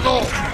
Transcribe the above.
struggle.